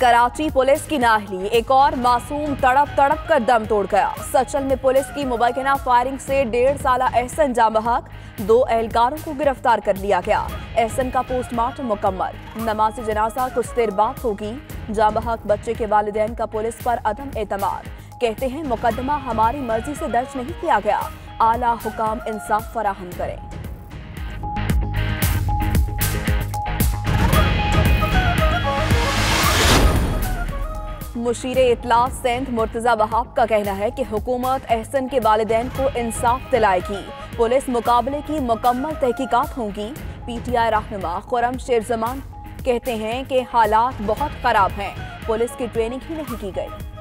Karachi police کی ناہلی، ایک اور معصوم تڑپ تڑپ کر دم توڑ گیا۔ سچل میں پولیس کی مبینہ فائرنگ سے ڈیڑھ سالہ احسن جام بحق دو اہلکاروں کو گرفتار کر لیا گیا۔ احسن کا پوسٹ مارٹم مکمل۔ نماز جنازہ کچھ دیر بعد ہوگی۔ جام بحق بچے کے والدین کا پولیس پر عدم اعتماد۔ کہتے ہیں، مقدمہ ہماری مرضی سے درج نہیں کیا گیا۔ اعلیٰ حکام انصاف فراہم کریں۔ مشیر اطلاع سینٹ مرتضی وہاب کا کہنا ہے کہ حکومت احسن کے والدین کو انصاف دلائے گی۔ پولیس مقابلے کی مکمل تحقیقات ہوں گی۔ پی ٹی آئی رہنما خورم شیر زمان کہتے ہیں کہ حالات بہت خراب ہیں۔ پولیس کی ٹریننگ ہی نہیں کی گئی۔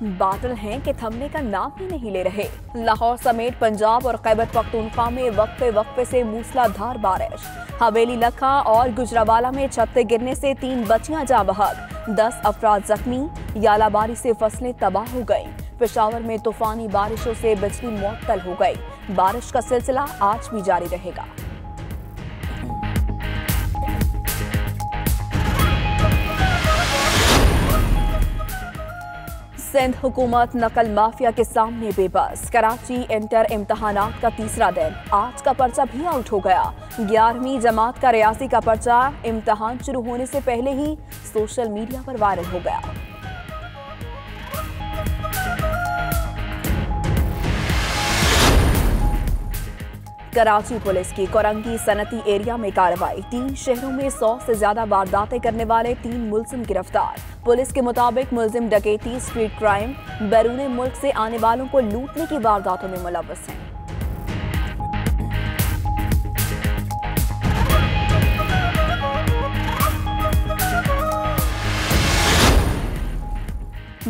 بادل ہیں کہ تھمنے کا نام ہی نہیں لے رہے۔ لاہور سمیت پنجاب اور قیبت پختونخوا میں وقفے وقفے سے موسلا دھار بارش۔ حویلی لکھا اور گجراوالا میں چھتے گرنے سے تین بچیاں جا بحق دس افراد زخمی یالا باری سے فصلیں تباہ ہو گئیں۔ پشاور میں طوفانی بارشوں سے بجلی معطل ہو گئی۔ بارش کا سلسلہ آج بھی جاری رہے گا۔ سندھ حکومت نقل مافیا کے سامنے بے بس۔ کراچی انٹر امتحانات کا تیسرا دن۔ آج کا پرچہ بھی آؤٹ ہو گیا۔ گیارہویں جماعت کا ریاضی کا پرچہ امتحان شروع ہونے سے پہلے ہی سوشل میڈیا پر وائرل ہو گیا۔ کراچی پولیس کی کورنگی صنعتی ایریا میں کارروائی۔ تین شہروں میں سو سے زیادہ وارداتیں کرنے والے تین ملزم گرفتار۔ پولیس کے مطابق ملزم ڈکیتی اسٹریٹ کرائم، بیرون ملک سے آنے والوں کو لوٹنے کی وارداتوں میں ملوث ہیں۔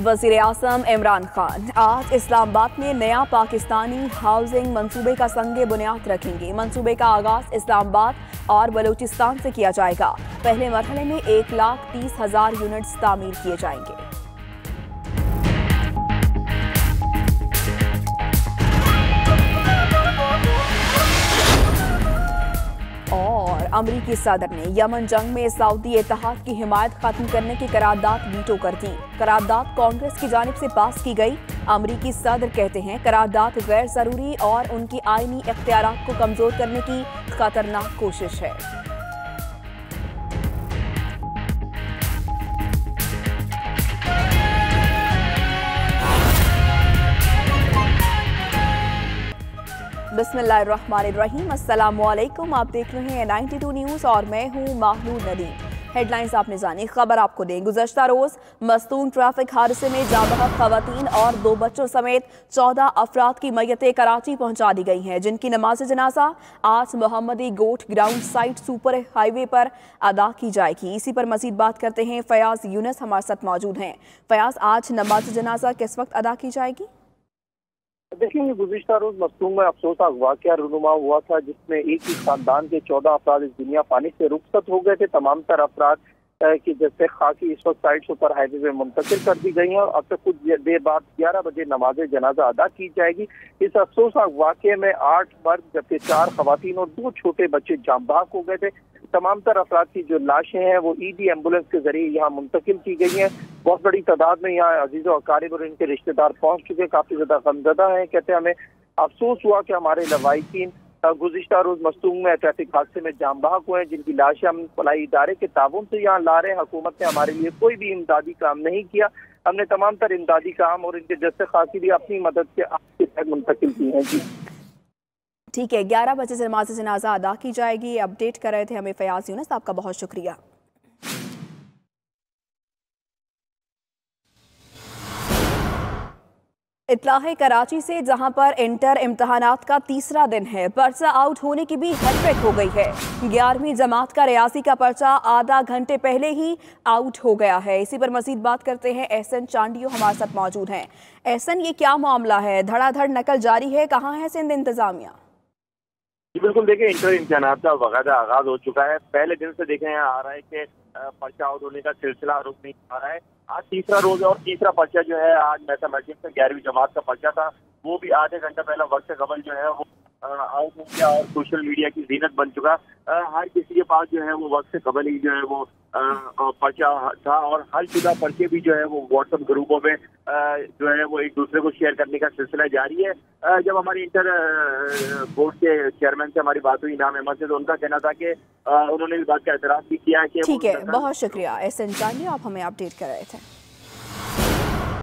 وزیر اعظم عمران خان۔ آج اسلام آباد میں نیا پاکستانی ہاؤسنگ منصوبے کا سنگ بنیاد رکھیں گے۔ منصوبے کا آغاز اسلام آباد اور بلوچستان سے کیا جائے گا۔ پہلے مرحلے میں ایک لاکھ تیس ہزار یونٹس تعمیر کیے جائیں گے۔ امریکی صدر نے یمن جنگ میں سعودی اتحاد کی حمایت ختم کرنے کی قرارداد ویٹو کر دی۔ قرارداد کانگریس کی جانب سے پاس کی گئی۔ امریکی صدر کہتے ہیں قرارداد غیر ضروری اور ان کی آئینی اختیارات کو کمزور کرنے کی خطرناک کوشش ہے۔ بسم اللہ الرحمن الرحیم۔ السلام علیکم، آپ دیکھ رہے ہیں نائنٹی ٹو نیوز اور میں ہوں ماہلو ندیم۔ ہیڈ لائنز آپ نے جانی، خبر آپ کو دیں۔ گزشتہ روز مستون ٹریفک حادثے میں جابہت خواتین اور دو بچوں سمیت چودہ افراد کی میتیں کراچی پہنچا دی گئی ہیں، جن کی نماز جنازہ آج Muhammadi Goth ground site super highway وے پر ادا کی جائے گی۔ اسی پر مزید بات کرتے ہیں فیاض یونس، ہمارے ساتھ موجود ہیں۔ فیاض، آج نماز جنازہ کس وقت ادا کی جائے گی؟ دیکھیں گے گزشتہ روز مستون میں افسوسناک واقعہ رونما ہوا تھا، جس میں ایک ہی خاندان کے چودہ افراد اس دنیا پانی سے رخصت ہو گئے تھے۔ تمام تر افراد کی جیسے خاکی اس وقت سائٹ سپر ہائی وے میں منتقل کر دی گئی ہیں اور اب سے کچھ دیر بعد گیارہ بجے نماز جنازہ ادا کی جائے گی۔ اس افسوسناک واقعے میں آٹھ مرد، جبکہ چار خواتین اور دو چھوٹے بچے جام بحق ہو گئے تھے۔ تمام تر افراد کی جو لاشیں ہیں، وہ ای ڈی ایمبولینس کے ذریعے یہاں منتقل کی گئی ہیں۔ بہت بڑی تعداد میں یہاں عزیز و اقارب اور ان کے رشتہ دار پہنچ چکے کافی زیادہ غمزدہ ہیں۔ کہتے ہیں، ہمیں افسوس ہوا کہ ہمارے لوائقین گزشتہ روز مستونگ میں ٹریفک حادثے میں جام بحق ہوئے ہیں۔ جن کی لاشیں ہم فلاحی ادارے کے تعاون سے یہاں لا رہے ہیں۔ حکومت نے ہمارے لیے کوئی بھی امدادی کام نہیں کیا۔ ہم نے تمام تر امدادی کام اور ان کے جسے خاصی بھی اپنی مدد کے آپ کے تحت منتقل کی ہیں۔ جی۔ ٹھیک ہے، گیارہ بجے سے نماز جنازہ ادا کی جائے گی اپڈیٹ کر رہے تھے ہمیں فیاض یونس، آپ کا بہت شکریہ۔ اطلاع کراچی سے، جہاں پر انٹر امتحانات کا تیسرا دن ہے، پرچہ آؤٹ ہونے کی بھی ہیٹرک ہو گئی ہے۔ گیارہویں جماعت کا ریاسی کا پرچہ آدھا گھنٹے پہلے ہی آؤٹ ہو گیا ہے۔ اسی پر مزید بات کرتے ہیں احسن چانڈیو، ہمارے ساتھ موجود ہیں۔ احسن، یہ کیا معاملہ ہے؟ دھڑا دھڑ نقل جاری ہے، کہاں ہے سندھ انتظامیہ؟ جی بالکل دیکھیں، انٹر امتحانات کا باقاعدہ آغاز ہو چکا ہے۔ پہلے دن سے دیکھیں آ رہا ہے کہ پرچہ آؤٹ ہونے کا سلسلہ رک نہیں آ رہا ہے۔ آج تیسرا روز ہے اور تیسرا پرچہ جو ہے، آج میتھمیٹکس سے گیارہویں جماعت کا پرچہ تھا۔ وہ بھی آدھے گھنٹہ پہلا وقت سے قبل جو ہے، وہ آؤٹ میڈیا اور سوشل میڈیا کی زینت بن چکا۔ ہر کسی کے پاس جو ہے وہ وقت سے قبل ہی جو ہے وہ پرچہ تھا اور ہر جگہ پرچے بھی جو ہے وہ واٹس ایپ گروپوں میں جو ہے وہ ایک دوسرے کو شیئر کرنے کا سلسلہ جاری ہے۔ جب ہماری انٹر بورڈ کے چیئرمین سے ہماری بات ہوئی نام احمد سے تو ان کا کہنا تھا کہ انہوں نے اس بات کا اعتراف بھی کیا کہ ٹھیک ہے بہت شکریہ ایس این جانی آپ ہمیں اپڈیٹ رہے تھے۔